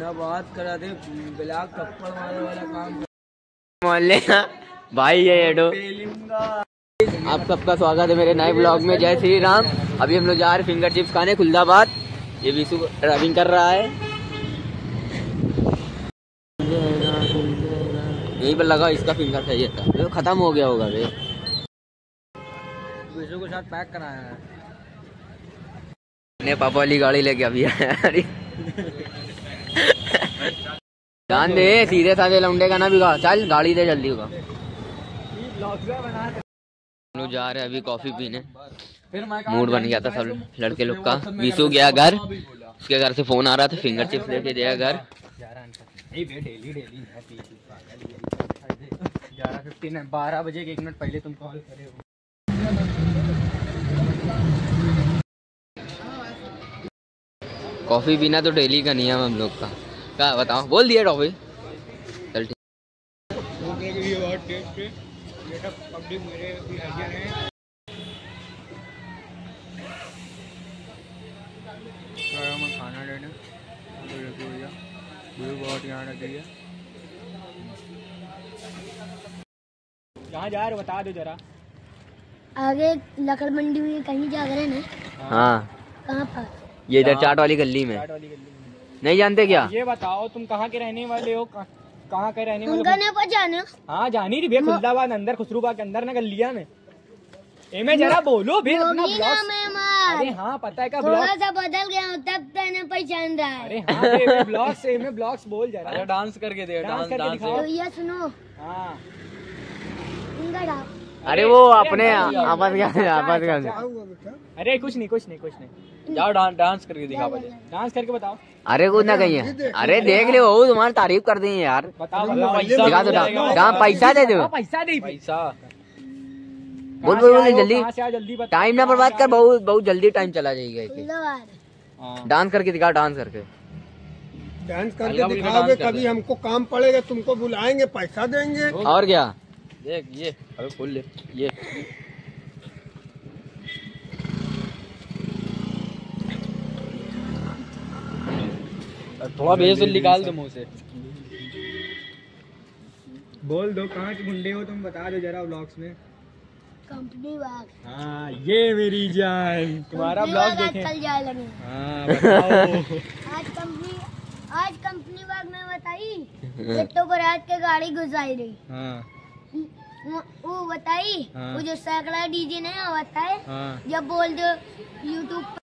ना बात करा दे ब्लैक थप्पड़ मारने वाला काम मोहल्ले भाई है एडो। आप सबका स्वागत है मेरे नए ब्लॉग में। जय श्री राम। अभी हम लोग जा रहे फिंगर चिप्स खाने खुलदाबाद। ये विशु ड्राइविंग कर रहा है। यहीं पर लगा इसका फिंगर सही था ये खत्म हो गया होगा वे विशु के साथ पैक कराया है। ने पापा वाली गाड़ी लेके अभी आया ध्यान दे, सीधे साधे लौंडे का ना बिगा चल, गाड़ी दे जल्दी होगा। जा रहे हैं अभी कॉफ़ी पीने। मूड बन गया था सब लड़के लोग का। विशु गया घर। उसके घर से फ़ोन आ रहा था फिंगर चिप्स लेके गया घर। नहीं है है बारह बजे एक मिनट पहले तुम कॉल करे हो कॉफ़ी पीना तो डेली का नियम हम लोग का। क्या बताओ। बोल दिया टॉफी चल ठीक। के है है खाना लेने तो भैया बहुत यहाँ है कहाँ जा रहे हो? बता दो जरा। आगे लकड़ मंडी में कहीं जा रहे हैं ना? हाँ। कहाँ पर? ये इधर चाट वाली गली में। चाट वाली गली में। नहीं जानते क्या? ये बताओ तुम कहाँ के रहने वाले हो? कहाँ कहाँ के रहने वाले उनका हो? पहचाना हाँ जानी रही भैया खुलदाबाद अंदर खुसरूबाग के अंदर ना गलिया में। ए मैं जरा बोलो फिर अपना ब्लॉग अरे हाँ पता है का ब्लॉग थोड़ा सा बदल गया हूँ तब तेने पहचान रहा है। अरे हाँ बे, ब्लॉग्स से मैं ब्लॉग्स बोल जरा डांस करके दे डांस करके दिखाओ। तो ये सुनो। हाँ। अरे वो अपने आपस का अरे कुछ नहीं कुछ नहीं कुछ नहीं। जाओ डांस डांस करके दिखा बजे डांस करके बताओ। अरे कुछ ना कहीं है अरे देख ले वो तुम्हारी तारीफ़ कर दी है यार। पैसा दिखा दो डांस डांस पैसा दे दो। हाँ, पैसा दे। पैसा। बोल बोल बोल जल्दी। टाइम ना बर्बाद कर बहुत बहुत जल्दी टाइम चला जाएगा इसे डांस करके दिखा डांस करके। डांस करके दिखाओगे कभी हमको काम पड़ेगा तुमको बुलाएँगे पैसा देंगे। और क्या? देख ये अबे खोल ले ये। थोड़ा बेस निकाल दो मुँह से। बोल दो कहाँ के गुंडे हो तुम? बता दो जरा ब्लॉग्स में। कंपनी बाग हाँ ये मेरी जान। तुम्हारा ब्लॉग देखे। जाए लगे हाँ आज कंपनी आज कंपनी बाग में बताई? पेट्टो पर आज के गाड़ी घुसाई रही। हाँ। वो बताई हाँ। वो जो सैकड़ा डीजे नहीं आता है हाँ जब बोल दो यूट्यूब